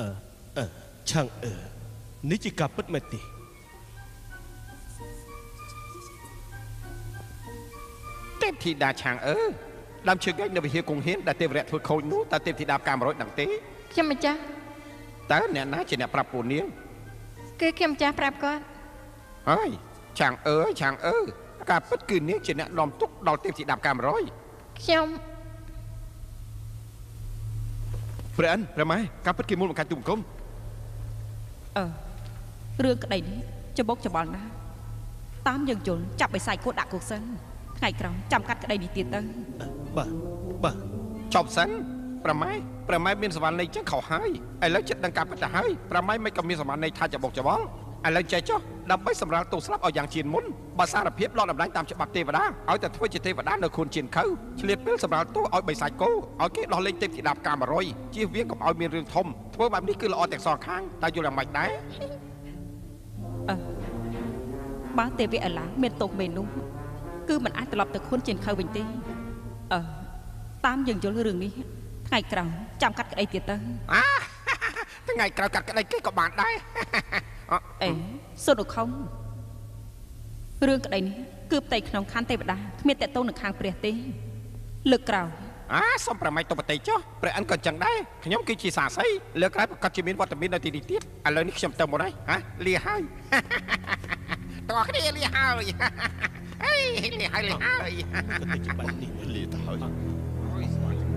អឺអឺឆាំងអឺនេះជាការពិតមែនទេទេពធីតាឆាងអើដើមឈើកែកនៅវិហារគង្ហៀនដែលទេវរៈធ្វើខូចនោះតើទេពធីតាផ្កា100ដឹងទេខ្ញុំម្ចាស់តើអ្នកណាជាអ្នកប្រាប់ពូនាងគឺខ្ញុំម្ចាស់ប្រាប់គាត់ហើយឆាងអើឆាងអើការពិតគឺនាងជាអ្នកនាំទុកដល់ទេពធីតាផ្កា100ខ្ញុំ ព្រះអិនព្រះម៉ែការពិតគេមូលបង្កាច់ទុំគុំអឺរឿងក្តីនេះច្បុកច្បល់ណាស់តាមយើងយល់ចាប់បិសាចគួរដាក់គុកសិនថ្ងៃក្រោយចាំកាត់ក្តីនេះទៀតទៅបាទបាទចប់សិនព្រះម៉ែព្រះម៉ែមានសវណ្ណនៃចឹងខុសហើយឥឡូវចិត្តដឹងការពិតទៅហើយព្រះម៉ែមិនក៏មានសវណ្ណនៃថាច្បុកច្បល់ឥឡូវចេះចុះ ដើម្បីសម្រាលទោសស្លាប់ឲ្យយ៉ាងជៀនមុនបើសារភាពលត់តម្លាញតាមច្បាប់ទេវតាឲ្យតែធ្វើជាទេវតានៅខ្លួនជៀនខៅឆ្លៀតពេលសម្រាលទោសឲ្យបិសាចគោឲ្យគេដោះលែងទេពធីតាផ្កា100ជៀសវាងកុំឲ្យមានរឿងធំធ្វើបែបនេះគឺល្អទាំងសងខាងតើយល់យ៉ាងម៉េចដែរអឺបើទេវៈអឡាមានទោសមេនោះគឺมันអាចត្រឡប់ទៅខ្លួនជាខៅវិញទេអឺតាមយើងយល់រឿងនេះថ្ងៃក្រោយចាំកាត់ក្តីទៀតទៅអាថ្ងៃក្រោយកាត់ក្តីគេក៏បានដែរអអេ សុទ្ធឧខុមរឿងក្តីនេះគឺផ្ទៃក្នុងខណ្ឌទេវតាគ្មានតេតងនឹងខាងព្រះទេលើកក្រោយអាសុំប្រម៉ៃតុបតីចុះព្រះអិនក៏ចឹងដែរខ្ញុំគឺជាសាស័យលើក្រោយប្រកាសជាមានវត្តមាននៅទីនេះទៀតឥឡូវនេះខ្ញុំទៅមកហើយហាលាហើយតោះគ្នាលាហើយអេលាហើយលាហើយក៏ទៅជាបែបនេះលាទៅហើយ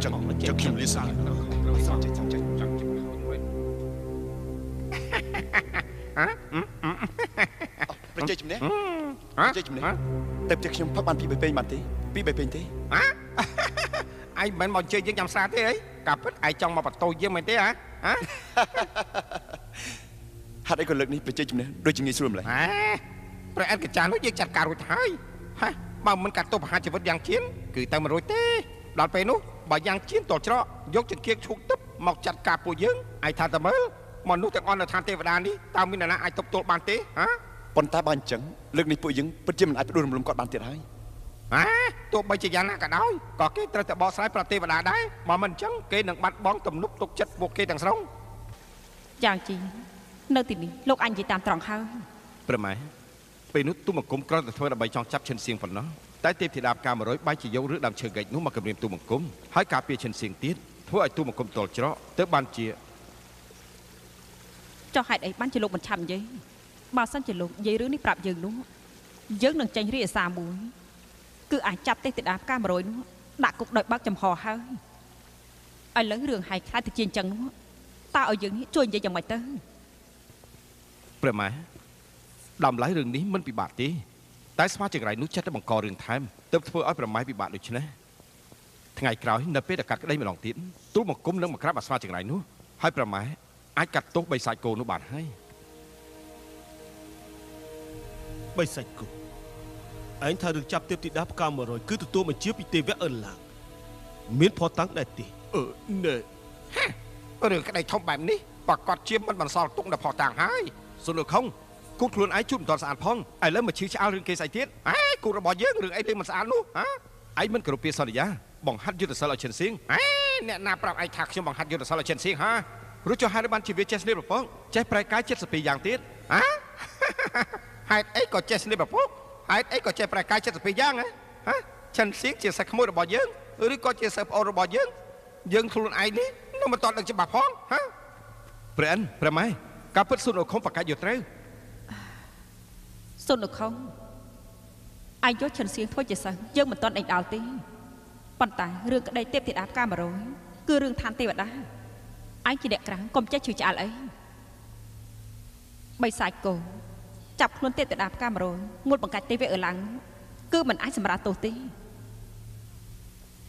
ចឹងចឹងខ្ញុំលាសាហ៎ ប្រជាជំនះហ៎ប្រជាជំនះតែផ្ទះខ្ញុំផឹកបានពីបីពេងបានទេពីបីពេងទេហ៎ឯងមិនមកអញ្ជើញយើងញ៉ាំស្រាទេអីការពិតឯងចង់មកបន្ទោសយើងមែនទេហ៎ហ៎ហាត់អីក៏លើកនេះប្រជាជំនះដូចជាងាយស្រួលម្ល៉េះហ៎ព្រះអិនកចាស់នោះយើងចាត់ការរួចហើយហ៎បើមិនកាត់ទោសប្រហារជីវិតយ៉ាងជៀនគឺទៅមិនរួចទេដល់ពេលនោះបើយ៉ាងជៀនតលច្រកយកចង្កៀងឈូកទឹកមកចាត់ការពួកយើងឯងថាតើមើល មនុស្សទាំងអស់នៅឋានទេវតានេះតើមាននរណាអាចទប់ទល់បានទេហ៎ប៉ុន្តែបើអញ្ចឹងលើកនេះពួកយើងពិតជាមិនអាចផ្ដួលរំលំគាត់បានទៀតហើយហ៎ទោះបីជាយ៉ាងណាក៏ដោយក៏គេត្រូវតែបកស្រាយប្រទេវតាដែរបើមិនអញ្ចឹងគេនឹងបាត់បង់ទំនុកទុកចិត្តពួកគេទាំងស្រុងយ៉ាងជីនៅទីនេះលោកអញនិយាយតាមត្រង់ហើយប្រម៉ែពេលនោះទូមង្គមគ្រាន់តែធ្វើដើម្បីចង់ចាប់ឈិនសៀងប៉ុណ្ណោះតែទេពធីតាផ្កា100បែរជាយកឬដើមឈើកែកនោះមកគម្រាមទូមង្គមហើយការពារឈិនសៀងទៀតធ្វើឲ្យទូមង្គមតល់ច្រកទៅបានជា ចុះហេតុអីបានជាលោកមិនឆាប់និយាយបើសិនជាលោកនិយាយរឿងនេះប្រាប់យើងនោះយើងនឹងចេញរាជសារមួយគឺអាចចាប់ទេពធីតាផ្កា100នោះដាក់គុកដោយបើកចំហហើយឥឡូវរឿងហែកខ្លាចទៅជាអញ្ចឹងនោះតើឲ្យយើងនេះជួយនិយាយយ៉ាងម៉េចទៅប្រម៉ែតម្លៃរឿងនេះមិនពិបាកទេតែស្វាចង្រៃនោះចិត្តតែបង្ករឿងថែមទើបធ្វើឲ្យប្រម៉ែពិបាកដូច្នេះថ្ងៃក្រោយនៅពេលដែលកាត់ក្តីម្ដងទៀតទូមង្គមនឹងមកក្រាបអាស្វាចង្រៃនោះហើយប្រម៉ែ អាចកាត់ទោសបីសាច់គោនោះបានហើយបីសាច់គូឯងថារឿងចាប់ទេពធីតាផ្កា100គឺទទួលបញ្ជាពីទេវៈអឺឡាមានផតាំងដែរទេអឺណែរឿងក្តីធំបែបនេះប្រកាសជាមិនបន្សល់ទុកដល់ផតាំងហើយសុនលខុងគូតខ្លួនឯងជុំមិនទាន់ស្អាតផងឥឡូវមកឈឺឆ្អល់រឿងគេស្អីទៀតអេគូតរបស់យើងរឿងអីលេងមិនស្អាតនោះហ៎ឯងមិនគោរពពាក្យសន្យាបង្ហាត់យុទ្ធសាស្ត្រឲ្យឈិនសៀងអេអ្នកណាប្រាប់ឯងថាខ្ញុំបង្ហាត់យុទ្ធសាស្ត្រឲ្យឈិនសៀងហា រួចចុះហេតុបានជាវាចេះស្លៀកប្រពងចេះប្រែកាយ72យ៉ាងទៀតហ៎ហេតុអីក៏ចេះស្លៀកប្រពងហេតុអីក៏ចេះប្រែកាយ72យ៉ាងហ៎ហ៎ឈិនសៀងជាសិស្សក្មួយរបស់យើងឬក៏ជាសិស្សប្អូនរបស់យើងយើងខ្លួនឯងនេះនៅមិនតន់ដឹងច្បាស់ផងហ៎ព្រះអិនព្រះម៉ែការពិតសុនអខុមប្រកាសយកត្រូវសុននៅខំអាយយកឈិនសៀងធ្វើជាសិស្សយើងមិនទាន់ដេញដោលទេប៉ុន្តែរឿងក្តីទេពធីតាផ្កា100គឺរឿងឋានទេវតា ឯងជាអ្នកក្រាំងកុំចេះជឿឆ្អល់អីបីសាច់គោចាប់ខ្លួនទេពធីតាផ្កា100ងួតបង្កាច់ទេវៈអឺឡាំងគឺមិនអាចសម្រាប់ទោសទេ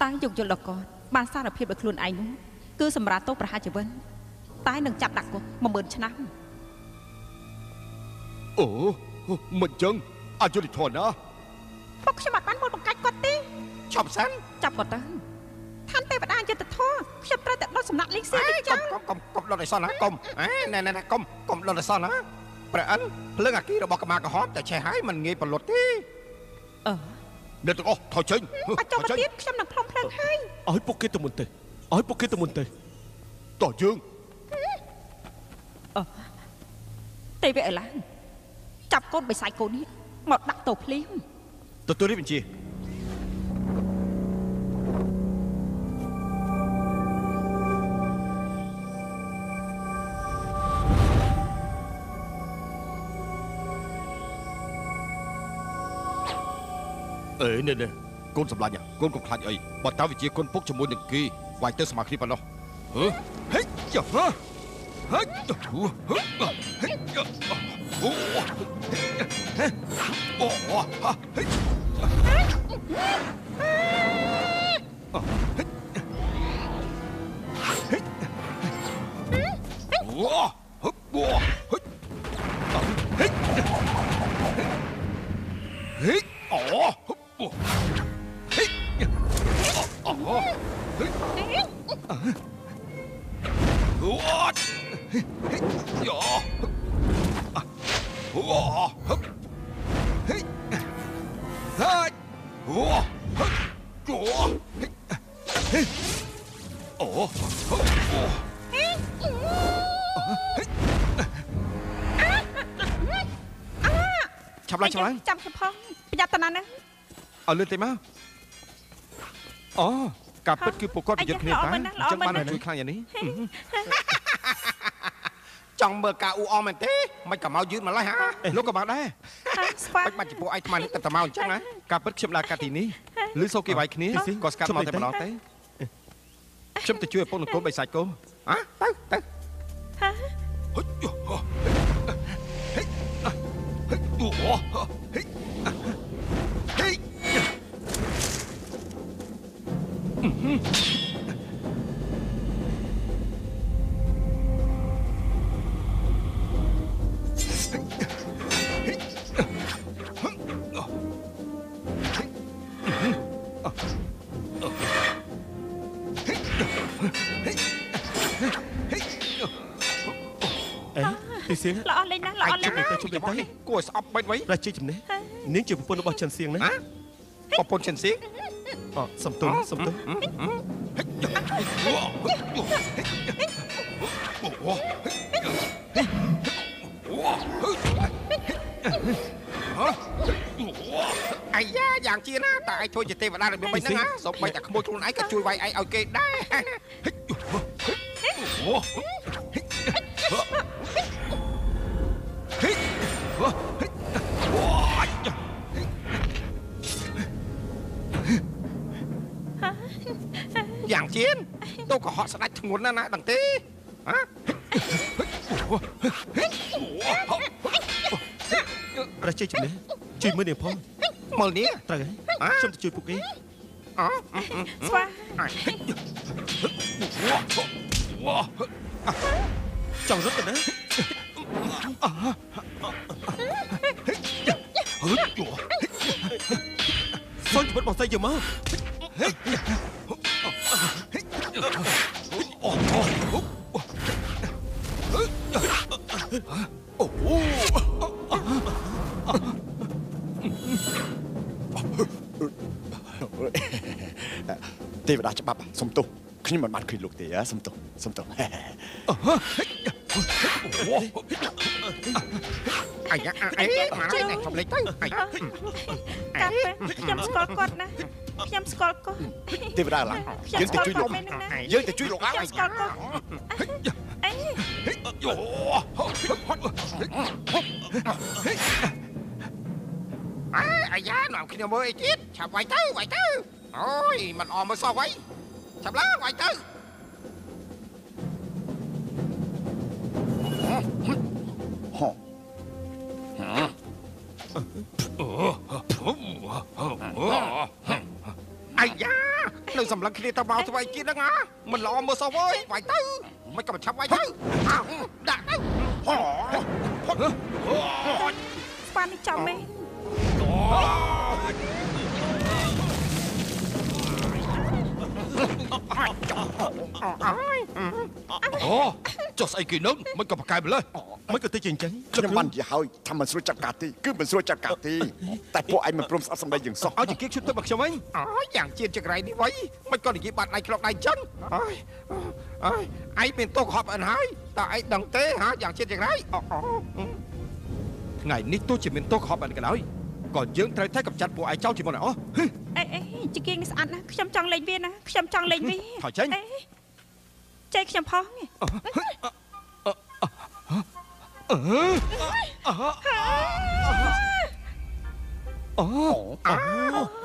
តាំងយកយល់ដល់គាត់បានសារភាពដោយខ្លួនឯងនោះគឺសម្រាប់ទោសប្រហារជីវិតតែនឹងចាប់ដាក់គុក10000ឆ្នាំអូមិនចឹងអយុធធនណាពួកខ្ញុំអត់បានមកបង្កាច់គាត់ទេឈប់សិនចាប់គាត់ទៅ ឋានទេវតាយុទ្ធធរខ្ញុំត្រូវតែដុតសំណាក់លីងសៀអេនេះកុចឹំងកុំកុំកុំលត់ឲ្យសោះណាកុំអេណែណែណែកុំកុំលត់ឲ្យសោះណាព្រះអិនភ្លើងអាគីរបស់កម្មាក្រហមតែឆេះហើយមិនងាយប្រលត់ទេអឺអ្នកទាំងអស់ថយចេញបាច់ចុះមកទៀតខ្ញុំនឹងផ្លុំភ្លើងហើយឲ្យពួកគេទៅមុនទៅឲ្យពួកគេទៅមុនទៅតោះយើងហទេវៈឥឡាចាប់កូនបិសាចកូននេះមកដាក់ទោសភ្លាមទទួលរាជបញ្ជា នេះនេះកូនសម្លាញ់កូនកុំខ្លាចអីបើតើវិជាគុណពុកជាមួយនឹងគេវាយទៅស្មើគ្នាប៉ុណ្ណោះហឺហេយ៉ាហឺហេអូហឺហេយ៉ាអូអូហេអូ ឆាប់ឡើងឆាប់ឡើងចាំខ្ញុំផងប្រយ័ត្នតាណាស់ណាឲ្យលឿនតិចមកអូការពិតគឺពួកគាត់ប្រយុទ្ធគ្នាតែអញ្ចឹងបានតែជួយខ្លាំងយ៉ាងនេះចង់មើលការអ៊ូអមមែនទេមិនក៏មកយឺតម្លេះហាលោកក៏បានដែរហើយស្វាបាច់បាច់ចំពោះឯងថ្មនេះតែតែមកអញ្ចឹងណាការពិតខ្ញុំដើរកាត់ទីនេះឬសូគេវាយគ្នាក៏ស្កាត់មកតែម្ដងទេ ខ្ញុំទៅជួយឪពុកនិងកូនបិសាច់កូនអ่ะទៅទៅហាហុចហេហេអូហេហេ សៀងល្អលេងណាស់ល្អលេងណាស់ជុំលេងទៅគួរស្អប់បាច់ໄວរាជាចំណេះនាងជាប្រពន្ធរបស់ចិនសៀងណាហ៎ប្រពន្ធចិនសៀងអសំទុំសំទុំអាយ៉ាយ៉ាងជាណាតែឯងធ្វើជាទេវតារបៀបមិនហ្នឹងណាសូម្បីតែក្មួយខ្លួនឯងក៏ជួយវាយឯងឲ្យគេដែរ យ៉ាងជៀនទៅក៏ហត់ស្ដាច់ធ្ងន់ណាស់ណាដឹងទេហ៎រាជាចំណេះជួយមើលនាងផងមើលនេះត្រូវហើយខ្ញុំទៅជួយពួកគេអស្វាចង់រត់ទៅណាសុញជីវិតបងស្រីយកមក ទេវតាច្បាប់សុំទោសខ្ញុំមិនបានឃើញលោកទេហ៎សុំទោសសុំទោសអាយ៉ាអេមកឯងខ្ញុំលេចទៅអាយ៉ាកាប់ខ្ញុំស្គាល់គាត់ណា ខ្ញុំស្គាល់គាត់ទេវតាឡើងខ្ញុំយើងស្ទៅគាល់ជួយគាលោកត់មែនណាយើងទៅជួយលោកឡើងខ្ញុំស្គាល់គាត់អេអាយ៉ានាំខ្ញុំមើលអីទៀតឆាប់វាយទៅវាយទៅអូយមិនអមមើលសោះវាយឆាប់ឡើងវាយទៅហោអាយ៉ា នៅសម្លឹងគ្នាទៅមកទៅវាយទៀតហ្នឹងណាមិនល្អមើលសោះវើយវាយទៅមិនក៏មិនឆាប់វាយទៅអើដាក់ទៅហ៎ស្វានេះចំមែ អូចុះស្អីគេនឹងមិនក៏ប្រកែកម្លេះមិនក៏ទៅជាអញ្ចឹងខ្ញុំបាននិយាយហើយថាមិនស្រួលចាត់ការទេគឺមិនស្រួលចាត់ការទេតែពួកឯងមិនព្រមស្អប់សម្ដីយើងសោះឲ្យជាគៀកឈុតទៅមកខ្ញុំវិញអូយយ៉ាងជាតិចក្រៃនេះវៃមិនក៏និយាយបាត់ដៃក្លោកដៃចឹងអើយអើយឯងមានទោសហប់អិនហើយតើឯងដឹងទេហាយ៉ាងជាតិចក្រៃអូអូថ្ងៃនេះទោះជាមានទោសហប់អិនក៏ដោយក៏យើងត្រូវតែកម្ចាត់ពួកឯងចោលជាមុនអស់អេអេ ជាគៀងនេះស្អាតណាស់ខ្ញុំចង់លេងវាណាខ្ញុំចង់លេងវាថយចេញអេចេះខ្ញុំផងឯងអូ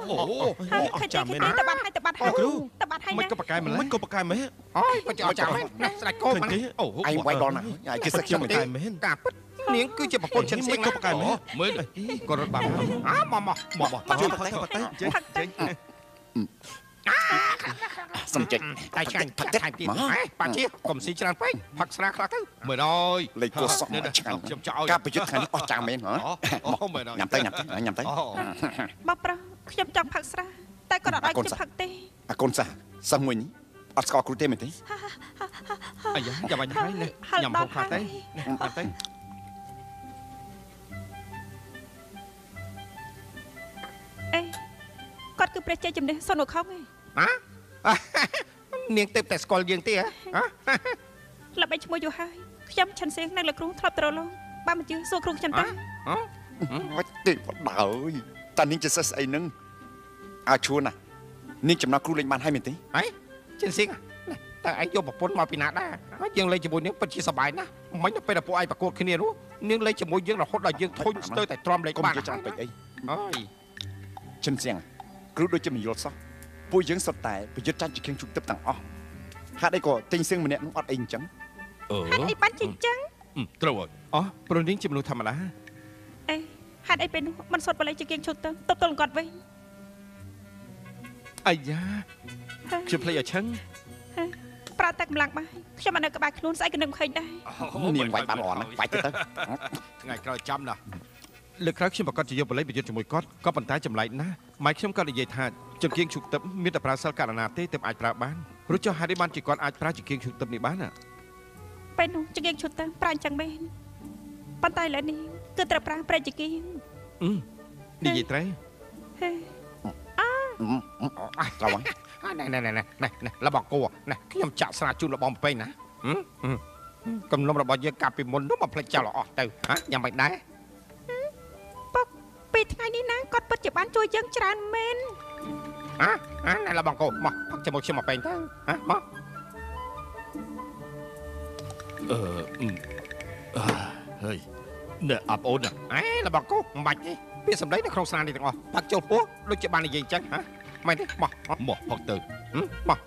អូហើយខិតទេខិតទេតបាត់ហើយតបាត់ហើយតបាត់ហើយមិនណាក៏ប្រកែម្ល៉េះមិនក៏ប្រកែមែនអូយបើចោលចាំមែនណាស្ដាច់កោមកនេះអូឯងវាយដល់ណាហើយគេសឹកខ្ញុំប្រទេកែមែនការពិត នាងគឺជាប្រពន្ធចិនសៀងមិនក៏ប្រកែមែនមើលក៏រត់បាត់អាមកមកមកមកជួយផឹកទៅផឹកទៅចេះផឹកទៅសំចិចតែឆ្ងាញ់ផឹផឹកកទេថែមទៀតមកហេប៉ាជាកុំស៊ីច្រើនពេកផឹកស្រាខ្លះទៅមើលអើយលេខគោះសក់មកឆ្ងាញ់ខ្ញុំចោលការប្រយុទ្ធថ្ងៃនេះអស់ចាំមែនហ៎អូមើលអើយញ៉ាំទៅញ៉ាំទៅញ៉ាំទៅអូបោះប្រុសខ្ញុំចង់ផឹកស្រាតែគាត់អត់ឲ្យខ្ញុំផឹកទេអាកូនសាសិស្សមួយនេះអត់ស្គាល់គ្រូទេមែនទេអាយ៉ាចាំបាញ់ហើយនេះញ៉ាំហូបខ្លះទៅនេះបាត់ទៅ អេគាត់គឺព្រះជ័យជំនះសុនអខំឯងហ៎នាងទៅតែស្គាល់យើងទេហ៎ល្បីឈ្មោះយូរហើយខ្ញុំឆិនសៀងនិងលោកគ្រូធ្លាប់ទៅរលងបើមិនជឿសួរគ្រូខ្ញុំទៅមិនទេបដ ாய் តានាងជាសិស្សស្អីនឹងអើឈួនណានាងចំណាក់គ្រូលេងបានហើយមែនទេហេចិនសៀងតែឯងយកប្រពន្ធមកពីណាដែរយើងលេងជាមួយនាងពិតជាសប្បាយណាស់មិញទៅពេលដែលពួកឯងប្រកួតគ្នានោះនាងលេងជាមួយយើងរហូតដល់យើងធុញស្ទើរតែទ្រាំលេងកុំបាននិយាយច្រើនពេកអីអើយ ចិនសៀងគ្រូដូចជាមិនយល់សោះពួកយើងសុទ្ធតែប្រយុទ្ធចាញ់ជាខៀងជុកទឹកទាំងអស់ហាក់អីក៏ទិញសៀងម្នាក់នោះអត់អីអញ្ចឹងអឺហេតុអីបានជាអញ្ចឹងត្រូវហើយអោះព្រោះនាងជាមនុស្សធម្មតាអេហេតុអីពេលនោះមិនសុតបល័យជាគៀងឈុតទៅតបទល់គាត់វិញអាយ៉ាខ្ញុំភ្លេចឲ្យឈឹងប្រើតែកម្លាំងបាយខ្ញុំមិននៅក្បែរខ្លួនស្អីក៏នឹកឃើញដែរនាងវាយបានល្អណាស់វាយទៅទៅថ្ងៃក្រោយចាំណា លើកក្រោយខ្ញុំប្រកាសជាយកបល័យប្រយុទ្ធជាមួយគាត់ក៏ប៉ុន្តែចម្លែកណាស់ម៉ែខ្ញុំក៏និយាយថាចង្គៀងឈុកទឹកមានតែប្រើសិលករណាទេទើបអាចប្រើបានរួចចុះហេតុអីបានជាគាត់អាចប្រើចង្គៀងឈុកទឹកនេះបានណាពេលនោះជាគៀងឈុតទៅប្រើអញ្ចឹងមែនប៉ុន្តែឥឡូវនេះគឺត្រូវប្រើប្រេចជាគៀងអឺនិយាយត្រេហេត្រូវហើយណែណែណែណែណែណែលបងគួណែខ្ញុំចាក់ស្រាជូនលបងប្រពៃណាហឹមកំណុំរបស់យើងកាលពីមុននោះមកផ្លេចចោលអស់ទៅហ៎យ៉ាងមិនដែរ បានជួយយើងច្រើនមែនហ៎ហ៎ណែលបងគួមកផឹកជាមួយខ្ញុំមកពេញទៅហ៎មកអឺហើយណែអាប់អូនអេលបងគួមិនបាច់ទេពាក្យសម្ដីនៅក្នុងស្នានេះទាំងអស់ផឹកចូលពោះដូចជាបាននិយាយអញ្ចឹងហ៎មិនទេមកមកផឹកទៅមក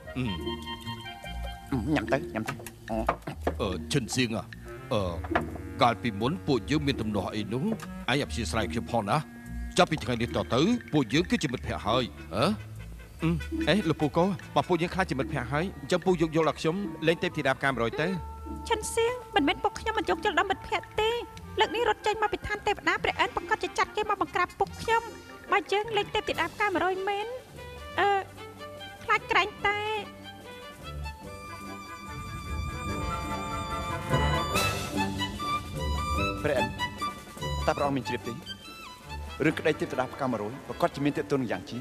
ញ៉ាំទៅញ៉ាំទៅអឺឈិនសៀងអ្ហ៎អឺកាលពីមុនពួកយើងមានទំនាស់អីនោះឯងអព្យាស្រ័យខ្ញុំផងណា ចាប់ពីថ្ងៃនេះតទៅពួកយើងគឺជាមិត្តភក្តិហើយហ៎អេលោកពូកោបើពូយើងខ្លាចជាមិត្តភក្តិហើយអញ្ចឹងពូយកយកដល់ខ្ញុំលេងទេពធីតាផ្កា100ទៅឆិនសៀងមិនមែនពុកខ្ញុំមិនយកជលដល់មិត្តភក្តិទេលើកនេះរត់ចេញមកពីឋានទេវតាព្រះអិនប្រកាសជាចាត់គេមកបង្ក្រាបពុកខ្ញុំបើយើងលេងទេពធីតាផ្កា100មែនអឺខ្លាចក្រែងតែព្រះអិនតើព្រះអង្គមានជ្រាបទេ រឿងក្តីទេពតាផ្កា100ប្រកាសជាមានតេតតុនយ៉ាងជា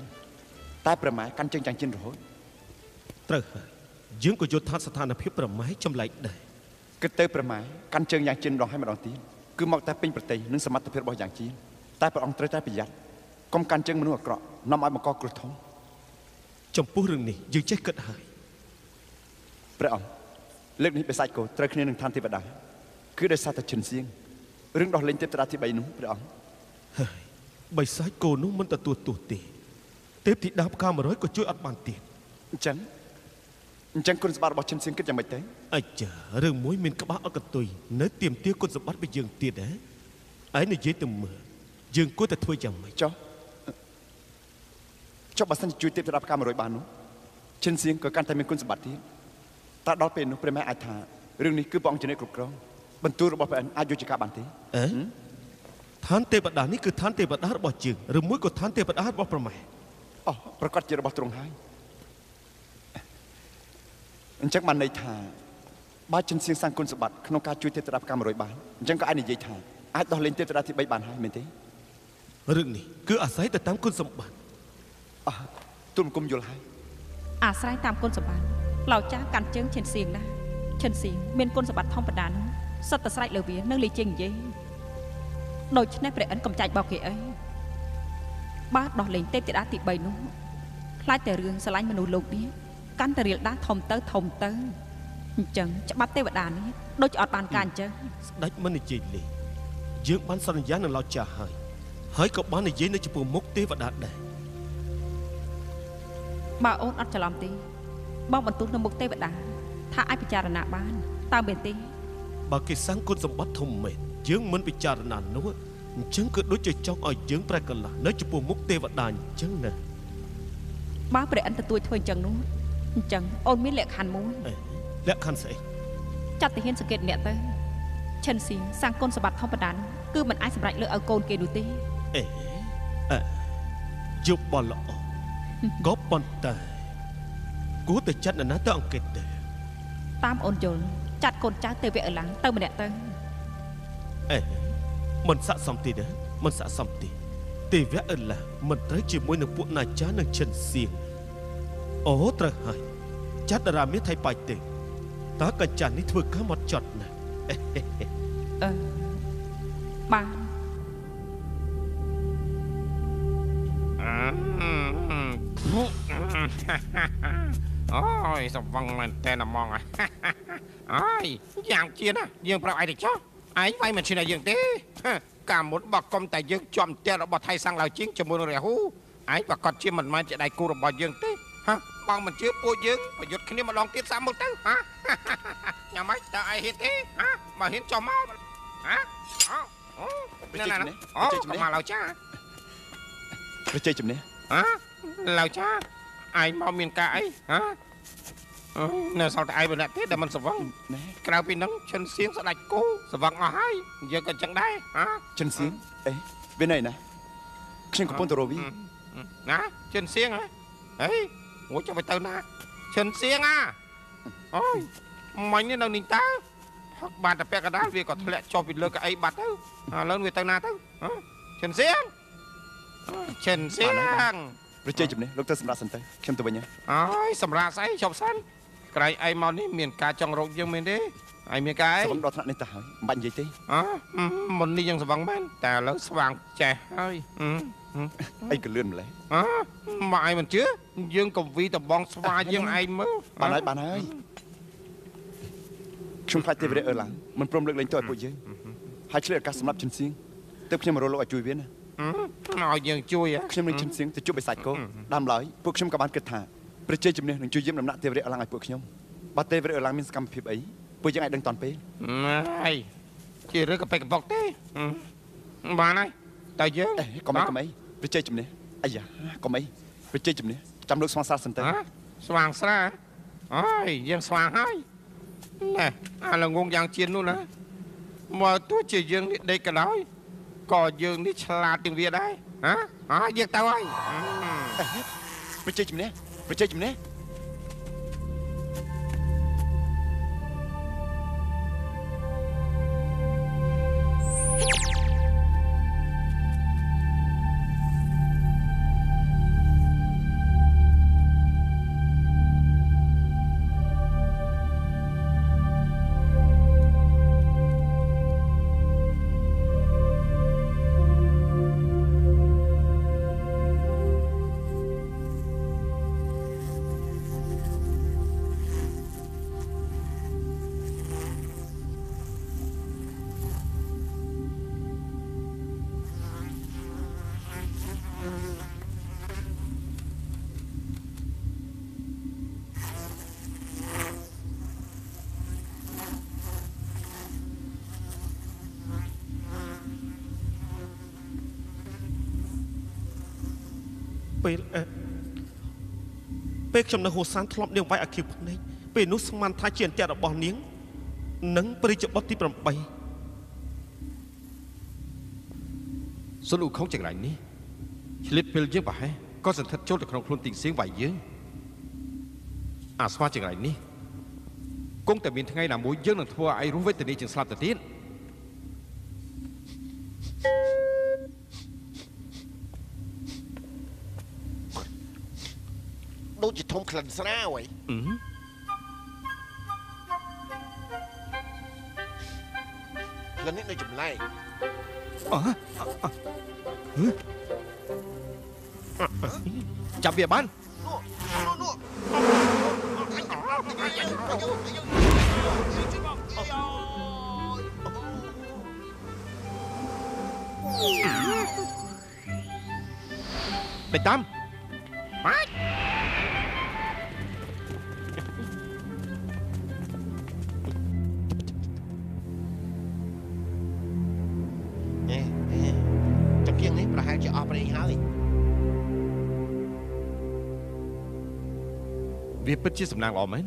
តែព្រះម៉ែកាន់ជើងយ៉ាងជារហូតត្រូវហើយយើងក៏យល់ថាស្ថានភាពប្រម៉ែចម្លែកដែរគិតទៅព្រះម៉ែកាន់ជើងយ៉ាងជាម្ដងហើយម្ដងទៀតគឺមកតែពេញប្រទេសនិងសមត្ថភាពរបស់យ៉ាងជាតែព្រះអង្គត្រូវតែប្រយ័ត្នកុំកាន់ជើងមនុស្សអាក្រក់នាំឲ្យបង្កគ្រោះធំចំពោះរឿងនេះយើងចេះគិតហើយព្រះអង្គលើកនេះបិសាចគោត្រូវគ្នានឹងឋានទេវតាគឺដោយសារតែឈិនសៀងរឿងដោះលែងទេពតាទី3នោះព្រះអង្គហើយ បិសាចគោនោះមិនទទួលទោសទេទេពធីតាផ្កា100ក៏ជួយអត់បានទៀតអញ្ចឹងអញ្ចឹងគុណសម្បត្តិរបស់ឈិនសៀងគិតយ៉ាងម៉េចទៅអាចារឿងមួយមានក្បាលអត់កន្ទុយនៅទៀមទាគុណសម្បត្តិពីយើងទៀតហ៎ឯងនិយាយទៅមើលយើងគួរតែធ្វើយ៉ាងម៉េចចុះចុះបើសិនជាជួយទេពតាផ្កា100បាននោះឈិនសៀងក៏កាន់តែមានគុណសម្បត្តិទៀតតែដល់ពេលនោះព្រះម៉ែអាចថារឿងនេះគឺព្រះអង្គជាអ្នកគ្រប់គ្រងបន្ទូលរបស់ព្រះអិនអាចយកជាការបានទេអេ ឋានទេវតានេះគឺឋានទេវតារបស់យើងឬមួយក៏ឋានទេវតារបស់ប្រម៉ែអូប្រកាសជារបស់ទ្រង់ហើយអញ្ចឹងបានន័យថាបើចិនសៀងសាងគុណសម្បត្តិក្នុងការជួយទេវតាផ្កា100បានអញ្ចឹងក៏អាចនិយាយថាអាចដោះលែងទេវតាទី3បានហើយមែនទេរឿងនេះគឺអាស្រ័យទៅតាមគុណសម្បត្តិអះទូលគុំយល់ហើយអាស្រ័យតាមគុណសម្បត្តិឡៅចាស់កាន់ជើងឈិនសៀងណាឈិនសៀងមានគុណសម្បត្តិធម្មតានោះសិតតែស្រេចលើវានឹងលីជេងនិយាយ ដូច្នេះព្រះអិនកំចាច់បោកគេអីបើដោះលែងទេពធីតាទី3នោះខ្លាចតែរឿងស្រឡាញ់មនុស្សលោកនេះកាន់តែរៀលដាស់ធំទៅធំទៅអញ្ចឹងច្បាប់ទេវតានេះដូចអត់បានការអញ្ចឹងស្ដេចមិននិយាយលេងយើងបានសន្យានឹងឡោចាស់ហើយហើយក៏បាននិយាយនៅចំពោះមុខទេវតាដែរបើអូនអត់ច្រឡំទេបងបន្ទូលនៅមុខទេវតាថាអាចពិចារណាបានតើមែនទេបើគេសាងគុណសម្បត្តិធំមែន យើងមិនពិចារណានោះអញ្ចឹងគឺដូចជាចង់ឲ្យយើងប្រែកន្លះនៅចំពោះមុខទេវតាអញ្ចឹងណាបើព្រះអិនទទួលធ្វើអញ្ចឹងនោះអញ្ចឹងអូនមានលក្ខខណ្ឌមួយអេលក្ខខណ្ឌស្អីចាត់ទៅហ៊ានសង្កេតអ្នកទៅឈិនស៊ីសាំងគុណសម្បត្តិធម្មតានោះគឺមិនអាចសម្រេចលើឲ្យកូនគេនោះទេអេអេយប់បលល្អក៏ប៉ុន្តែគួរតែចាត់នរណាទៅអង្គិតទេតាមអូនយល់ចាត់កូនចៅទេវៈអឡាំងទៅម្នាក់ទៅ អេមិនស័កសមទេណាមិនស័កសមទេទេវៈអិលាមិនត្រូវជាមួយនឹងពួកណាចានិងឈិនសៀងអូត្រូវហើយចាត់តារាមាសថៃបាច់ទេតើកញ្ចាស់នេះធ្វើការមកចត់ណាស់អឺបានអូយសវងមែនតែនហ្មងអើយយ៉ាងជាណាយើងប្រាប់ឯងទៅចុះ ឯងវាយមិនឈឺដល់យើងទេហ៎កាលមុនបកកុំតែយើងជាប់ផ្ទះរបស់ថៃសាំងឡាវជាងជាមួយនឹងរាហូឯងប្រកាសជាមិនមែនជាដៃគូរបស់យើងទេហ៎បងមិនជឿពួកយើងប្រយុទ្ធគ្នាម្ដងទៀតសាមើលទៅហ៎ញ៉ាំម៉េចតើឯងហ៊ានទេហ៎បើហ៊ានចុះមកហ៎អូអូណែណែអូកុំមកឡាវចាប្រជាជំនះហ៎ឡាវចាឯងមកមានការអីហ៎អូ នៅសល់តែឯងម្នាក់ទេដែលមិនសវងណែក្រៅពីហ្នឹងឈិនសៀងស្ដាច់គោសវឹងអស់ហើយយើងក៏ចឹងដែរហ៎ចិនសៀងអេវានៅឯណាខ្ញុំកំពុងទៅរកវាណាឈិនសៀងហ៎ហេងួចចាំទៅទៅណាឈិនសៀងអាអូយមិញនេះនៅនេះតើផឹកបាត់តែពាក់កណ្ដាលវាក៏ធ្លាក់ចុះពីលើកៅអីបាត់ទៅឥឡូវវាទៅណាទៅហ៎ឈិនសៀងឈិនសៀងប្រជាជំនះលោកទៅសម្រាប់សិនទៅខ្ញុំទៅវិញហើយអើយសម្រាប់ស្អីជប់សិន ក្រែងឯងមកនេះមានការចង់រកយើងមែនទេឯងមានការអីសវងដល់ថ្នាក់នេះទៅហើយមិនបាច់និយាយទេអើមុននេះយើងស្វឹងមែនតែឥឡូវស្វាងចេះហើយអឺអីក៏លឿនម្លេះអើមកឯងមិនជឿយើងក៏វីតបងស្វាយើងឯងមើលបានហើយបានហើយខ្ញុំខ្លាចទេវរាជអឺឡាំងមិនព្រមលើកលែងទោសឲ្យពួកយើងហើយឆ្លៀតឱកាសសម្រាប់ចិនសៀងទើបខ្ញុំមករកលោកឲ្យជួយវាណាឲ្យយើងជួយហ៎ខ្ញុំនឹងចិនសៀងទៅជួបបិសាច់គោដើមឡើយពួកខ្ញុំក៏បានគិតថា ប្រជាជំនះនឹងជួយយាមដំណាក់ទេវរាជអឺឡាំងឲ្យពួកខ្ញុំបើទេវរាជអឺឡាំងមានសកម្មភាពអីពួកយើងអាចដឹងតាន់ពេលអីជារឿងកប៉ិកកប៉ុកទេបានហើយតើយើងអេកុំអីកុំអីប្រជាជំនះអាយ៉ាកុំអីប្រជាជំនះចាំលោកស្វាងសារសិនទៅហ៎ស្វាងស្រាអើយយើងស្វាងហើយណែអាល្ងងយ៉ាងជៀននោះណាមកទោះជាយើងនេះដេកក៏ដោយក៏យើងនេះឆ្លាតជាងវាដែរហ៎អើយើងទៅហើយប្រជាជំនះ ប្រជាជំនះ ពេលអេពេលខ្ញុំនៅហូសានធ្លាប់នាងវាយអាគីភ្នែកពេលនោះស្មានថាជាអន្ទាក់របស់នាងនិងព្រះរាជបុត្រទី8សុនឧខុងចង្រៃនេះឆ្លៀតពេលយើងប្រហែលក៏សន្ធិដ្ឋចូលទៅក្នុងខ្លួនទីងសៀងវាយយើងអាស្វាចង្រៃនេះគង់តែមានថ្ងៃណាមួយយើងនឹងធ្វើឲ្យឯងរស់វេទនាជាងស្លាប់ទៅទៀត ក្លិនស្រាវហីអឺក្លិននេះនៅចម្លែកចាប់វាបាននោះនោះនោះដេចតាមអេ វាពិតជាសំណាងល្អមែន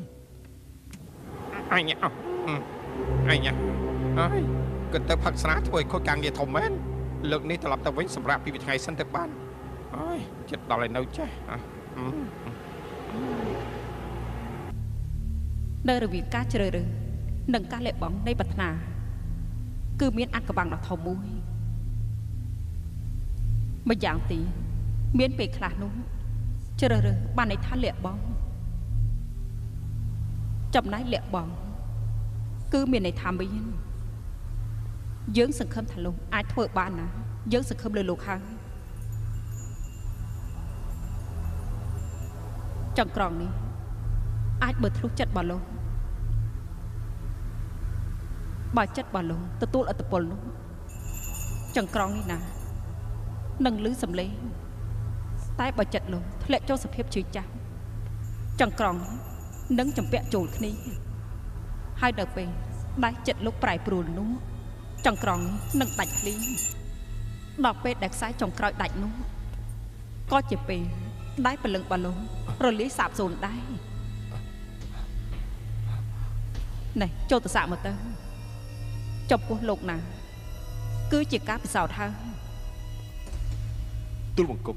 អញអោះអញហើយគិតទៅផឹកស្រាធ្វើឲ្យខូចការងារធំមែនលើកនេះត្រឡប់ទៅវិញសម្រាប់ពីមួយថ្ងៃសិនទៅបានអើយចិត្តដល់ឲ្យនៅចេះអ่ะអឺនៅរវាងការជ្រើសរើសនិងការលះបង់នៃប្រាថ្នាគឺមានអត្តកបាំងដ៏ធំមួយម្យ៉ាងទី មានពេលខ្លះនោះជ្រើសរើសបានន័យថាលះបង់ ចំណែកលះបង់គឺមានន័យថាមានយើងសង្ឃឹមថាលោកអាចធ្វើបានណាយើងសង្ឃឹមលើលោកហើយចង្ក្រង់នេះអាចបើធ្លុះចិត្តរបស់លោកបើចិត្តរបស់លោកទទួលអត្តពលនោះចង្ក្រង់នេះណានឹងលឺសំឡេងតែបើចិត្តលោកធ្លាក់ចូលសភាពជឿចាស់ចង្ក្រង់នេះ នឹងចម្ពាក់ចូលគ្នាហើយដល់ពេលដែលចិត្តលោកប្រែប្រួលនោះចង្ក្រង់នេះនឹងដាច់ភ្លៀងដល់ពេលដែលខ្សែចុងក្រោយដាច់នោះក៏ជាពេលដែលពលឹងរបស់លោករលាយសាបសូន្យដែរណែចូលទៅសាកមើលទៅចំពោះលោកណា គឺជាការពិសោធន៍ហើយទូលបង្គំ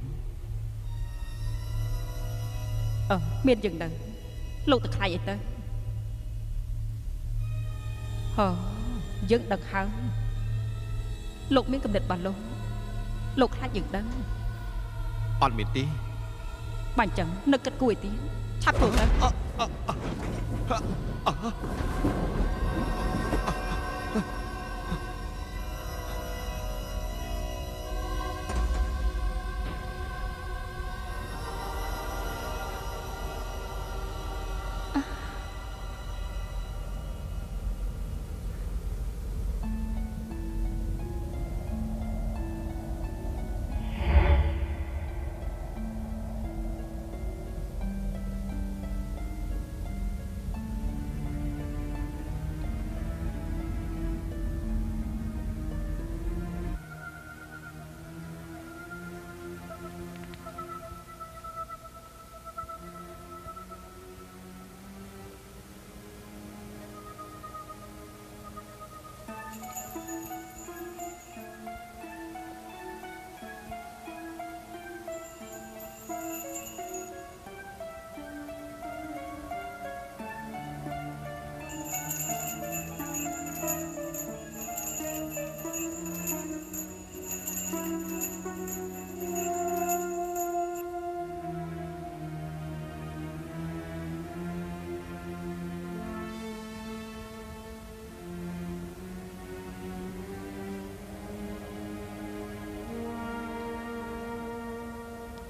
អឺមានយ៉ាងហ្នឹង លោកទៅខ្លាចអីទៅហ៎យើងដឹងហើយលោកមានកំណត់របស់លោកលោកខ្លាចយើងដឹងអត់មានទេបាញ់ចឹងនឹកគិតគួរឲ្យទៀតឆាប់ធ្វើទៅ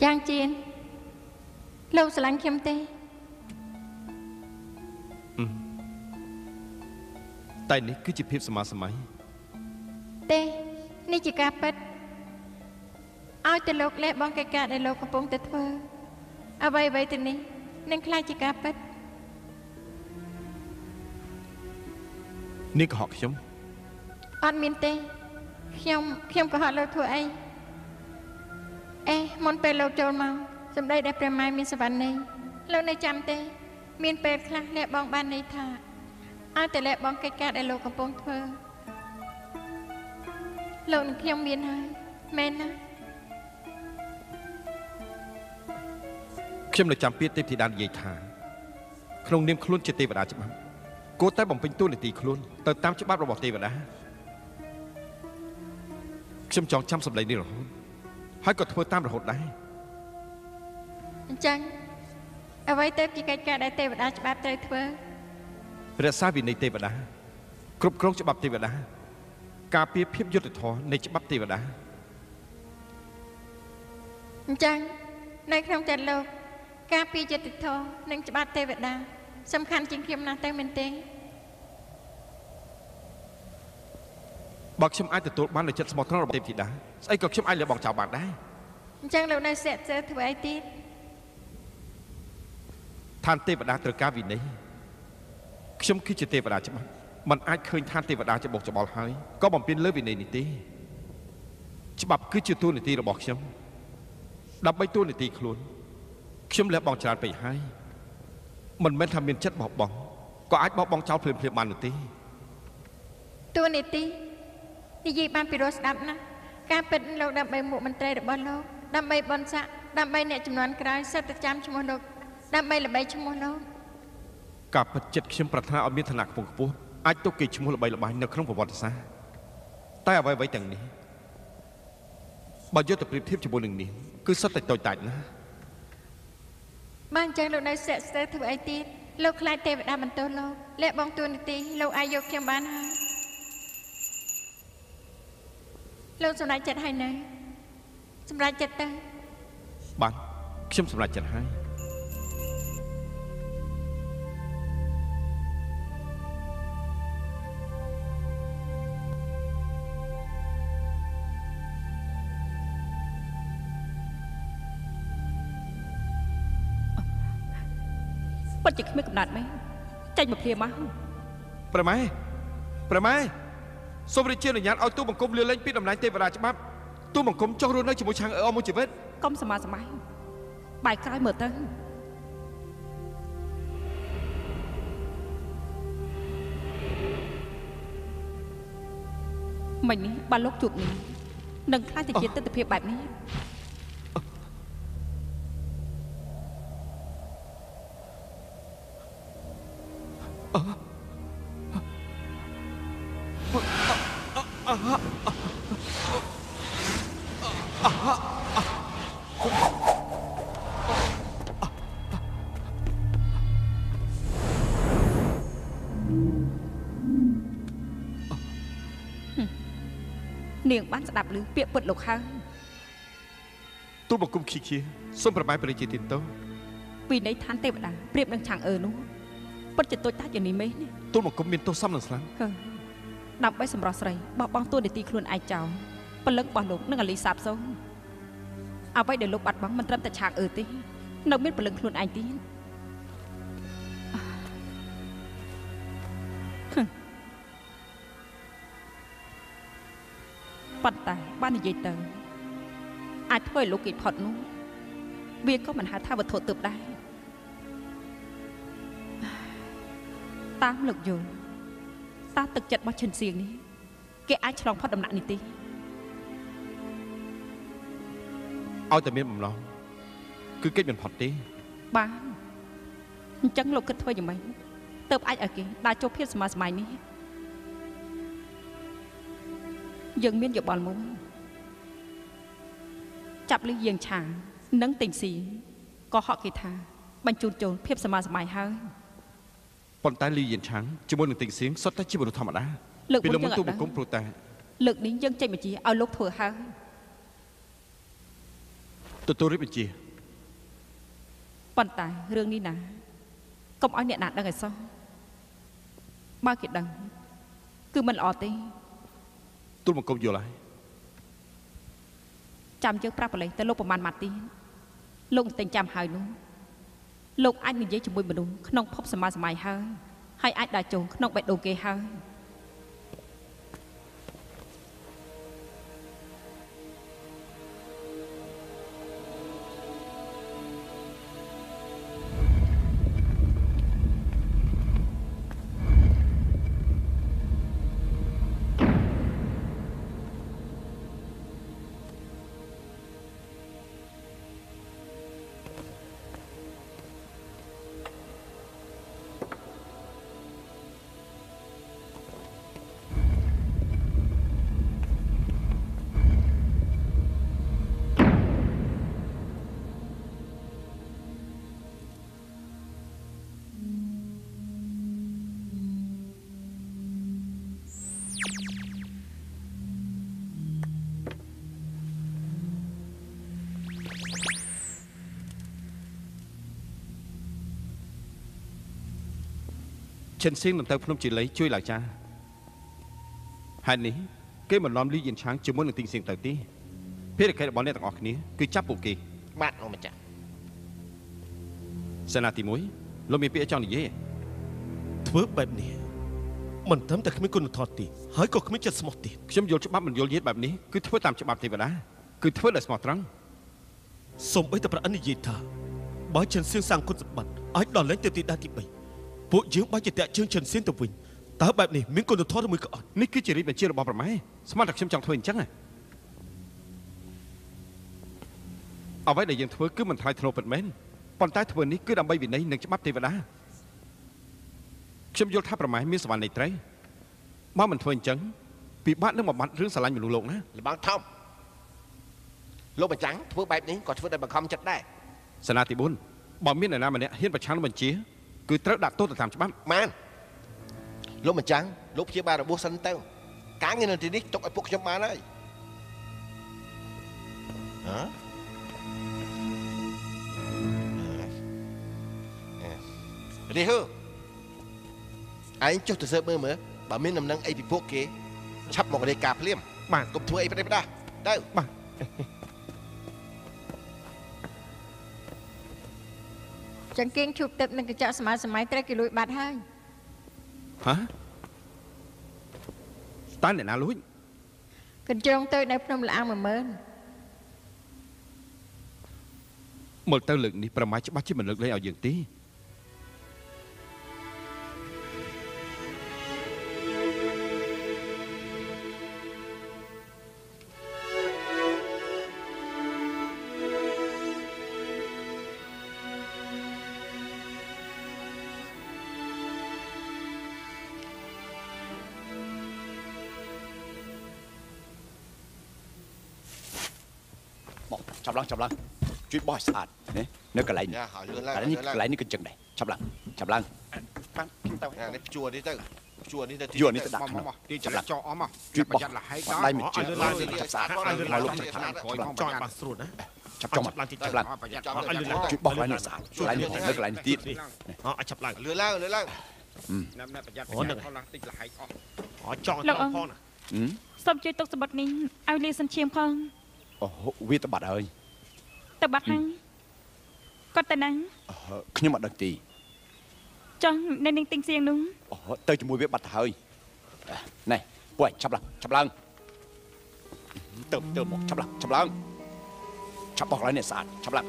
យ៉ាងជៀនលោកស្រឡាញ់ខ្ញុំទេតែនេះគឺជាភាពសមាសម័យទេនេះជាការពិតឲ្យតែលោកលះបង់កិច្ចការដែលលោកកំពុងតែធ្វើអ្វីអ្វីទៅនេះនឹងខ្លាចជាការពិតនេះកុហកខ្ញុំអត់មានទេខ្ញុំខ្ញុំក៏ហត់លោកធ្វើអីអេ មុនពេលលោកចូលមកសម្ដីដែលព្រះម៉ែមានសវណ្ណីលោកនៅចាំទេ មានពេលខ្លះលះបង់បានន័យថាឲ្យតែលះបង់កិច្ចការដែលលោកកំពុងធ្វើលោកនឹងខ្ញុំមានហើយមែនណាខ្ញុំនៅចាំពាក្យទេពធីតានិយាយថាក្នុងនាមខ្លួនជាទេវតាច្បាប់គួរតែបំពេញតួនាទីខ្លួនទៅតាមច្បាប់របស់ទេវតាខ្ញុំចង់ចាំសម្លេងនេះរហូត ហើយក៏ធ្វើតាមរហូតដែរអញ្ចឹងអ្វីទៅជាកិច្ចការដែលទេវតាច្បាប់ត្រូវធ្វើរក្សាវិន័យទេវតាគ្រប់គ្រងច្បាប់ទេវតា ការពារភាពយុត្តិធម៌នៃច្បាប់ទេវតាអញ្ចឹងនៅក្នុងចិត្តលោក ការពីយុត្តិធម៌និងច្បាប់ទេវតា សំខាន់ជាងខ្ញុំណាស់ទៅមែនទេ បើខ្ញុំអាចទទួលបាននូវចិត្តស្មោះត្រង់របស់ទេវធីតាស្អីក៏ខ្ញុំអាចលះបង់ចោលបានដែរអញ្ចឹងលោកនៅសេកសើធ្វើអីទៀតឋានទេវតាត្រូវការវិន័យខ្ញុំគឺជាទេវតាច្បាប់มันអាចឃើញឋានទេវតាច្បោកច្បល់ហើយក៏បំពេញលើវិន័យនេះទេច្បាប់គឺជាទូនាទីរបស់ខ្ញុំដើម្បីទូនាទីខ្លួនខ្ញុំលះបង់ច្រើនពេកហើយមិនមែនថាមានចិត្តបោះបង់ក៏អាចបោះបង់ចោលភ្លាមៗបាននោះទេតួនាទី និយាយបានពីរោះស្ដាប់ណាស់ការពិតលោកដើម្បីមុខមន្ត្រីរបស់លោកដើម្បីបនស័កដើម្បីអ្នកចំនួនក្រោយសិតតែចាំឈ្មោះលោកដើម្បីល្បីឈ្មោះលោកការពិតចិត្តខ្ញុំប្រាថ្នាឲ្យមានឋានៈខ្ពង់ខ្ពស់អាចទុកគេឈ្មោះល្បីល្បាញនៅក្នុងប្រវត្តិសាស្ត្រតែអ្វីអ្វីទាំងនេះបើយកទៅប្រៀបធៀបជាមួយនឹងនេះគឺសុទ្ធតែតូចតាចណាស់បានអញ្ចឹងលោកនៅសេកសើធ្វើអីទៀតលោកខ្លាចទេវតាបន្ទោសលោកលះបង់តួនាទីលោកអាចយកខ្ញុំបានហើយ លោកសម្រេចចិត្តហើយនៅសម្រេចចិត្តទៅបានខ្ញុំសម្រេចចិត្តហើយពិតជាគ្មានកំណត់មែនចេញមកព្រាមមកប្រម៉ែប្រម៉ែ សូមរាជាអនុញ្ញាតឲ្យទូបង្គំលាលែងពីតំណែងទេវតាច្បាប់ទូបង្គំចុះរស់នៅជាមួយឆាងអឺអមួយជីវិតកុំសមាសម័យបាយក្រោយមើលទៅមិញនេះបើលោកជួបនេះនឹងខ្លាចទៅជាទស្សនវិជ្ជាបែបនេះ ស្ដាប់ឮពាក្យពិតលោកហើយទូបង្គំខីខៀសូមប្រម៉ែព្រះរាជាទីនតោពីនៃឋានទេវតាប្រៀបនឹងឆាំងអឺនោះពិតជាតូចតាចជានេះមេនេះទូបង្គំមានទោសសមនឹងស្លាប់ហឺដើម្បីសម្រស់ស្រីបោះបង់តួនាទីខ្លួនឯងចោលពលឹងរបស់លោកនឹងអាលីសាបសូន្យអ្វីដែលលោកបាត់បង់មិនត្រឹមតែឆាកអឺទេនៅមានពលឹងខ្លួនឯងទៀត ប៉ុន្តែបាននិយាយទៅអាចធ្វើឲ្យលោកគេផុតនោះវាក៏មិនហៅថាវត្ថុទើបដែរតាមលោកយល់តើទឹកចិត្តរបស់ឈិនសៀងនេះគេអាចឆ្លងផុតដំណាក់នេះទេឲ្យតែមានបំណងគឺកិច្ចមិនផុតទេបានអញ្ចឹងលោកគិតធ្វើយ៉ាងម៉េចទៅអាចឲ្យគេដើរចូលភាពសមាសម័យនេះ យើងមានយោបល់មួយចាប់លីយើងឆានិងទិញស៊ីក៏ហក់គេថា បញ្ជូនចូលភាពសមាសម័យហើយប៉ុន្តែលីយៀនឆាងជាមួយនឹងទិញសៀងសុទ្ធតែជាមនុស្សធម្មតាលើកពីមុលើនមុយើងនអទូត់បដឹងង្គំព្រោះតែលើកនេះយើងចេញបញ្ជាឲ្យលោកធ្វើហើយទទួលរៀបបញ្ជាប៉ុន្តែរឿងនេះណាកុំឲ្យអ្នកណាដឹងឲ្យសោះបើគេដឹងគឺមិនល្អទេ ទូលបង្គំយល់ហើយចាំយើងប្រាប់បលេសទៅលោកប្រមាណម៉ាត់ទៀតលោកតែងចាំហើយនោះលោកអាចនិយាយជាមួយមនុស្សក្នុងភពសមាសម័យហើយហើយអាចដើរចូលក្នុងបេះដូងគេហើយ ឈិនសៀងនឹងទៅភ្នំជាលីជួយឡាចាហេតុនេះគេមិននាំលីយៀនឆាងជាមួយនឹងទីងសៀងទៅទេភារកិច្ចរបស់អ្នកទាំងអស់គ្នាគឺចាប់ពួកគេបាទលោកម្ចាស់សេនាទី1លោកមានពាក្យចង់និយាយធ្វើបែបនេះមិនត្រឹមតែគ្មានគុណធម៌ទេហើយក៏គ្មានចិត្តស្មោះទៀតខ្ញុំយល់ច្បាប់មិនយល់យេតបែបនេះគឺធ្វើតាមច្បាប់ទេវតាគឺធ្វើដោយស្មោះត្រង់សូម្បីតែប្រអិននិយាយថាបើចិនសៀងសាងគុណសម្បត្តិអាចដល់លែងទៅទីដានទី3 ពួកយើងបែរជាតាក់ជើងចិនសៀងទៅវិញតើបែបនេះមានគុណធម៌ឬមួយក៏អត់នេះគឺជារីកបញ្ជារបស់ប្រម៉ែស្មានតែខ្ញុំចង់ធ្វើអញ្ចឹងហ៎អ្វីដែលយើងធ្វើគឺមិនថ្លៃថ្នូរពិតមែនប៉ុន្តែធ្វើនេះគឺដើម្បីវិន័យនិងច្បាប់ទេវតាខ្ញុំយល់ថាប្រម៉ែមានសវណ្ណនៃត្រីបើមិនធ្វើអញ្ចឹងពិបាកនឹងបំបត្តិរឿងស្រឡាញ់មនុស្សលោកណាលបងធំលោកម្ចាំងធ្វើបែបនេះក៏ធ្វើដោយបង្ខំចិត្តដែរសេនាទី4បើមាននរណាម្នាក់ហ៊ានប្រឆាំងនឹងបញ្ជា គឺត្រូវដាក់ទោសទៅតាមច្បាប់ម៉ានលោកម្ចាំងលោកព្យាបាលរបួសសិនទៅការងារនៅទីនេះទុកឲ្យពួកខ្ញុំបានហើយហ៎នេះហឺឯងចុះទៅសើបមើលមើលបើមានដំណឹងអីពីពួកគេឆាប់មករាយការណ៍ភ្លាមបាទកុំធ្វើអីប្រេះផ្ដាស់ទៅ ចង្គៀងឈូបទឹកនិងកញ្ចក់សម័យសម័យត្រូវគេលួចបាត់ហើយហ៎តើអ្នកណាលួចកញ្ជ្រងទៅនៅភ្នំលាង10000មើលទៅលើកនេះប្រម៉ែច្បាស់ជាមិនលើកលែងឲ្យយើងទេ ចាប់ឡើងចាប់ឡើងជួយបោះឲ្យស្អាតនេះនៅកន្លែងនេះយ៉ាហើយលឿនឡើងកន្លែងនេះលឿនឡើងកន្លែងនេះក៏ចឹងដែរចាប់ឡើងចាប់ឡើងបានខ្ញុំទៅអានេះជួនេះទៅជួនេះទៅយកនេះទៅដាក់មកក្នុងមកទីចរាចរណ៍អស់មកជួយបោះប្រយ័ត្នលហែកដៃមួយជើងឲ្យលឿនឡាឡើងនចាប់ស្អាតឲ្យលឿនមកឡើងលោកឲ្យលឿនឡើងចង់ឲ្យបានស្រួលណាចាប់ចុងចាប់ឡើងទីចាប់ចាប់ឡើងប្រយ័ត្នចាប់ឲ្យលឿនឡើងជួយបោះកន្លែងនេះស្អាតកន្លែងនេះនៅកន្លែងនេះទៀតអោឲ្យចាប់ឡើងលឿនឡើងលឿនឡើងណាស់ណាស់ប្រយ័ត្នអូហ្នឹងខលតិចលហែកអស់អោចង់ឲ្យលោកត្រអឺង់ផងណាហឹមសូមជួយទុកសម្បត្តិនេះឲ្យលីសិនឈាមផងអូវាទៅបាត់ហើយ ទៅបាត់ហើយគាត់ទៅណាអឺខ្ញុំអត់ដឹងទេចង់នៅនឹងទិញសៀងនោះអូទៅជាមួយវាបាត់ទៅហើយណែពួកឯងចាប់ឡើងចាប់ឡើងទៅទៅមកចាប់ឡើងចាប់ឡើងចាប់បោះកន្លែងនេះស្អាតចាប់ឡើង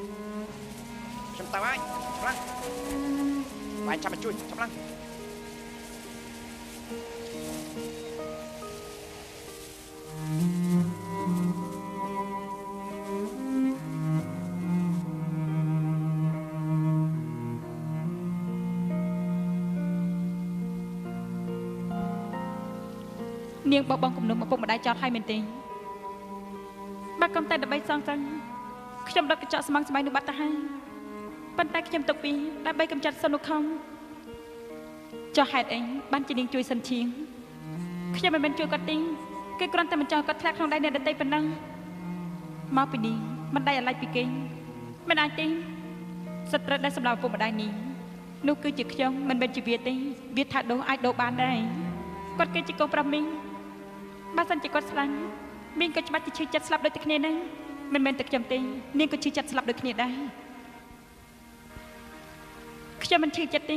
ខ្ញុំទៅហើយចាប់ឡើងបាយចាប់មកជួយចាប់ឡើង នាងបបងគំនុំឪពុកម្ដាយចោតឲ្យមែនទេបើកំតែដើម្បីសងសឹងខ្ញុំដុតកញ្ចក់ស្មងស្បៃនោះបាត់ទៅហើយប៉ុន្តែខ្ញុំទុកពីដើម្បីកម្ចាត់សុនុខំចោះហេតុអីបានជានាងជួយសិនឈៀងខ្ញុំមិនមែនជួយគាត់ទេគេគ្រាន់តែមិនចង់ឲ្យគាត់ធ្លាក់ក្នុងដៃអ្នកដទៃប៉ុណ្ណឹងមកពីនេះមិនដៃអាឡ័យពីគេមិនអាចទេសត្រូវដែលសម្រាប់ឪពុកម្ដាយនេះនោះគឺជាខ្ញុំមិនមែនជាវាទេវាថាដោះអាចដោះបានដែរគាត់គឺជាកូនប្រុសមីង បើសិនជាគាត់ស្លាញ់មីងក៏ច្បាស់ជាឈឺចិត្តស្លាប់ដូចតែគ្នាហ្នឹងមិនមែនតែខ្ញុំទេនាងក៏ឈឺចិត្តស្លាប់ដូចគ្នាដែរខ្ញុំមិនឈឺចិត្តទេ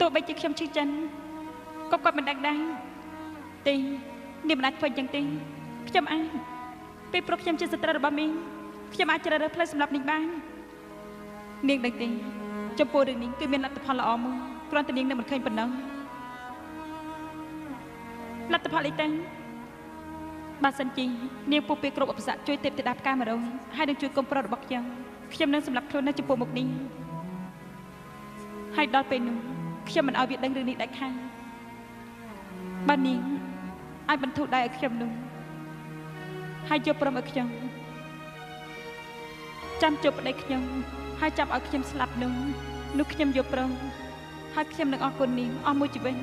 ទោះបីជាខ្ញុំឈឺចិត្តក៏គាត់មិនដឹងដែរទេនាងមិនអាចធ្វើយ៉ាងទេខ្ញុំអាចពេលព្រោះខ្ញុំជាស្ត្រីរបស់មីងខ្ញុំអាចជ្រើសរើសផ្លូវសម្រាប់នាងបាននាងដឹងទេចំពោះរឿងនេះគឺមានលទ្ធផលល្អមួយគ្រាន់តែនាងនៅមិនឃើញប៉ុណ្ណឹង លទ្ធផលអីទៅបើសិនជានាងពុះពេលគ្រប់ឧបសគ្គជួយទេពធីតាផ្កាមករងហើយនឹងជួយកុំប្រុសរបស់ខ្ញុំខ្ញុំនឹងសម្រាប់ខ្លួននៅចំពោះមុខនេះហើយដល់ពេលនោះខ្ញុំមិនឲ្យវាដឹងរឿងនេះដាច់ខាតបើនាងអាចបន្ធូរដៃឲ្យខ្ញុំនោះហើយយកព្រមឲ្យខ្ញុំចាំជួបប្តីខ្ញុំហើយចាប់ឲ្យខ្ញុំស្លាប់នោះនោះខ្ញុំយកព្រមហើយខ្ញុំនឹងអរគុណនាងអស់មួយជីវិត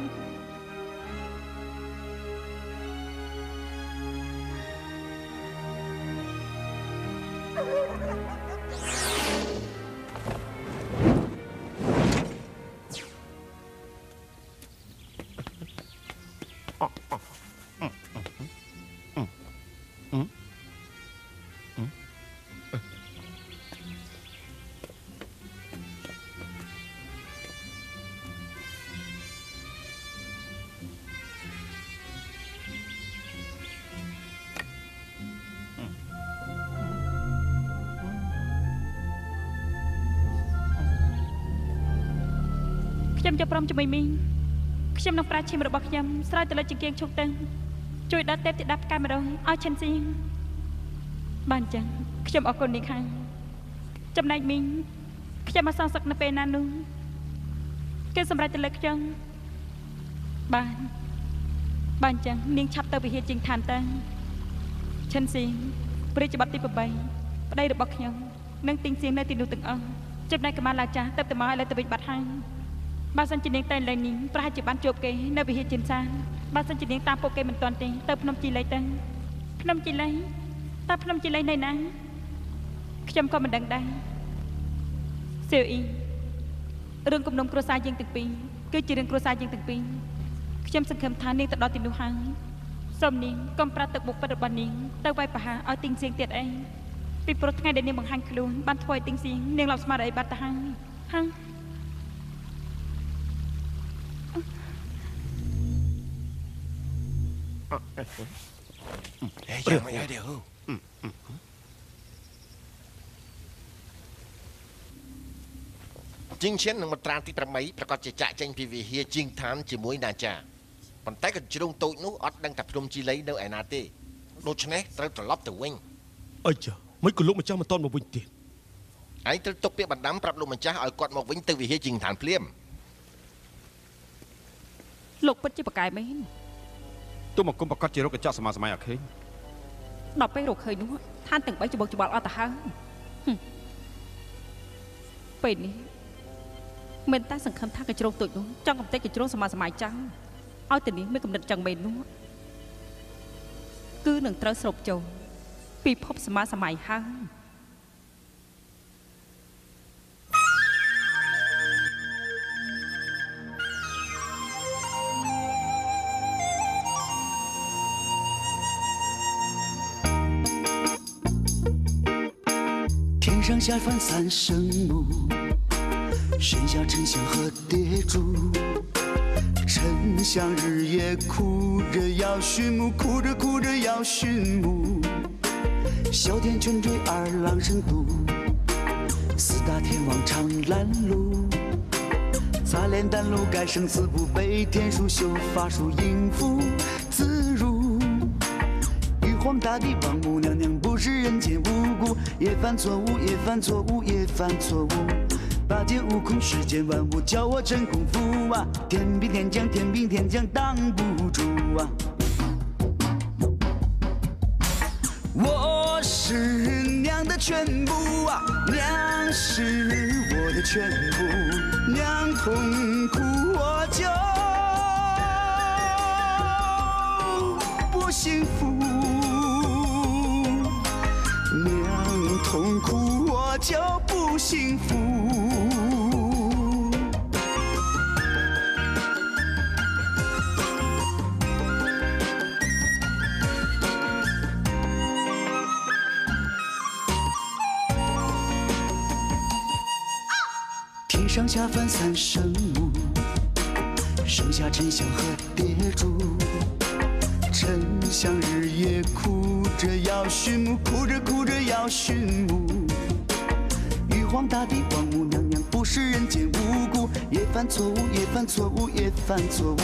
Oh, my God. ខ្ញុំចាប់ព្រមជាមួយមីងខ្ញុំនឹងប្រាឈាមរបស់ខ្ញុំស្រោចទៅលើចង្កៀងឈុកទៅជួយដល់ទេពធីតាផ្កាម្ដងឲ្យឈិនសៀងបានអញ្ចឹងខ្ញុំអរគុណនេះខាងចំណែកមីងខ្ញុំមកសងសឹកនៅពេលណានោះគេសម្រេចទៅលើខ្ញុំបានបានអញ្ចឹងនាងឆាប់ទៅវិហារជាងឋានទៅឈិនសៀងព្រះរាជបတ်ទី8ប្តីរបស់ខ្ញុំនឹងទីងសៀងនៅទីនោះទាំងអស់ចំណែកកម្មាឡាចាទៅទៅមកឲ្យលើទៅវិញបាត់ហើយ បើសិនជានាងតែលែងនាងប្រហែលជាបានជួបគេនៅវិហារចិនសានបើសិនជានាងតាមពួកគេមិនទាន់ទេទៅភ្នំជីលៃទៅភ្នំជីលៃតើភ្នំជីលៃនៅណាខ្ញុំក៏មិនដឹងដែរសៀវអ៊ីរឿងគំនុំគ្រួសារយើងទាំងពីរគឺជារឿងគ្រួសារយើងទាំងពីរខ្ញុំសង្ឃឹមថានាងទៅដល់ទីនោះហើយសូមនាងកុំប្រាប់ទឹកបុកពិតរបស់នាងទៅវាយប្រហារឲ្យទីងសៀងទៀតអីពីព្រោះថ្ងៃដែលនាងបង្ហាញខ្លួនបានធ្វើឲ្យទីងសៀងនាងឡប់ស្មារតីបាត់ទៅហើយហើយហេយ៉ាង ម៉េចហើយទេហូជីងឈិននឹងមត្រាទី8ប្រកាសជាចាក់ចេញពីវិហារជីងឋានជាមួយណាចាប៉ុន្តែក៏ជ្រុងតូចនោះអត់ដឹងថាភ្នំជីលីនៅឯណាទេដូច្នេះត្រូវត្រឡប់ទៅវិញអីចាមិនក៏លោកម្ចាស់មិនតន់មកវិញទៀតឯងត្រូវទុកពាក្យបណ្ដាំប្រាប់លោកម្ចាស់ឲ្យគាត់មកវិញទៅវិហារជីងឋានភ្លាមលោកពិតជាប្រកែមែន ទុំមកគុំប្រកាសជារោគកញ្ចក់សមាសម័យអខេងដល់ពេលរកឃើញនោះឋានទាំង3ច្បុកច្បល់អត់ទៅហើយហឹមពេលនេះមិនតែសង្ឃឹមថាកញ្ជ្រោងទូចនោះចង់កំទេចកញ្ជ្រោងសមាសម័យចង់ឲ្យទៅនេះមានកំណត់ចឹងមែននោះគឺនឹងត្រូវស្រូបចូលពិភពសមាសម័យហើយ 上下凡三圣母，神下沉香和蝶主。丞相日夜哭着要寻母，哭着哭着要寻母。哮天犬追二郎神渡，四大天王长拦路。擦脸丹炉改生死簿，背天书修法术应付。大地王母娘娘不是人间无辜，也犯错误，也犯错误，也犯错误。八戒、悟空，世间万物，教我真功夫啊！天兵天将，天兵天将挡不住啊！我是娘的全部啊，娘是我的全部，娘痛苦我就不幸福，苦我就不幸福。天上下凡三圣母，生下沉香和蝶主。丞相日夜哭着要寻母，哭着哭着要寻母。玉皇大帝王母娘娘不是人间无辜，也犯错误，也犯错误，也犯错误。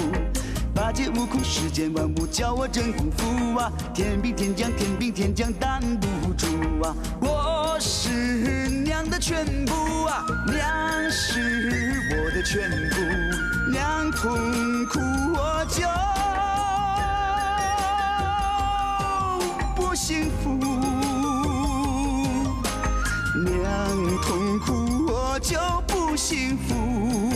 八戒、悟空，世间万物，教我真功夫啊！天兵天将，天兵天将挡不住啊！我是娘的全部啊，娘是我的全部，娘痛苦我就幸福，娘痛苦我就不幸福。